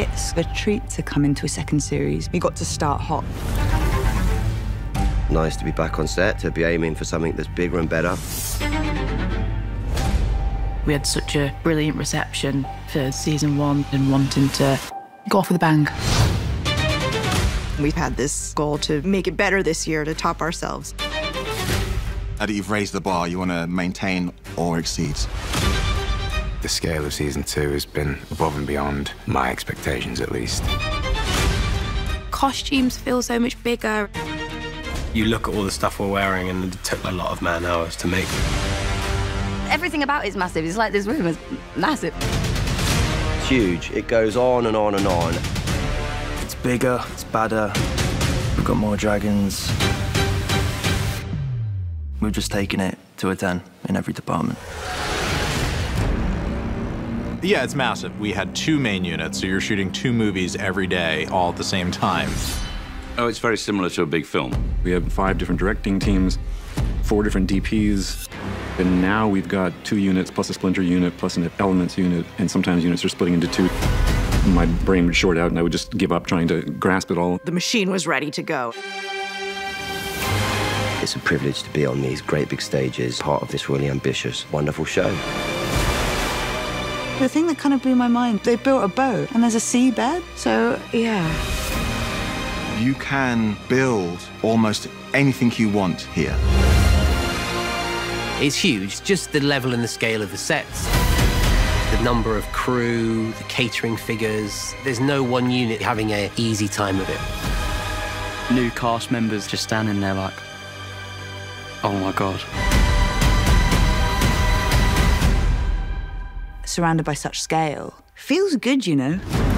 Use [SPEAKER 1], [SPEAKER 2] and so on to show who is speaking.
[SPEAKER 1] It's a treat to come into a second series. We got to start hot.
[SPEAKER 2] Nice to be back on set, to be aiming for something that's bigger and better.
[SPEAKER 3] We had such a brilliant reception for season one and wanting to go off with a bang.
[SPEAKER 4] We've had this goal to make it better this year, to top ourselves.
[SPEAKER 5] Now that you've raised the bar, you want to maintain or exceed.
[SPEAKER 6] The scale of season two has been above and beyond my expectations, at least.
[SPEAKER 7] Costumes feel so much bigger.
[SPEAKER 8] You look at all the stuff we're wearing, and it took a lot of man hours to make.
[SPEAKER 9] Everything about it's massive. It's like this room is massive.
[SPEAKER 2] It's huge. It goes on and on and on.
[SPEAKER 8] It's bigger, it's badder. We've got more dragons. We've just taken it to a 10 in every department.
[SPEAKER 10] Yeah, it's massive. We had two main units, so you're shooting two movies every day, all at the same time.
[SPEAKER 11] Oh, it's very similar to a big film.
[SPEAKER 12] We have five different directing teams, four different DPs, and now we've got two units plus a splinter unit plus an elements unit, and sometimes units are splitting into two. My brain would short out and I would just give up trying to grasp it all.
[SPEAKER 4] The machine was ready to go.
[SPEAKER 2] It's a privilege to be on these great big stages, part of this really ambitious, wonderful show.
[SPEAKER 1] The thing that kind of blew my mind, they built a boat and there's a seabed. So, yeah.
[SPEAKER 5] You can build almost anything you want here.
[SPEAKER 8] It's huge, just the level and the scale of the sets. The number of crew, the catering figures. There's no one unit having an easy time of it.
[SPEAKER 13] New cast members just standing there like, oh my God.
[SPEAKER 1] Surrounded by such scale. Feels good, you know.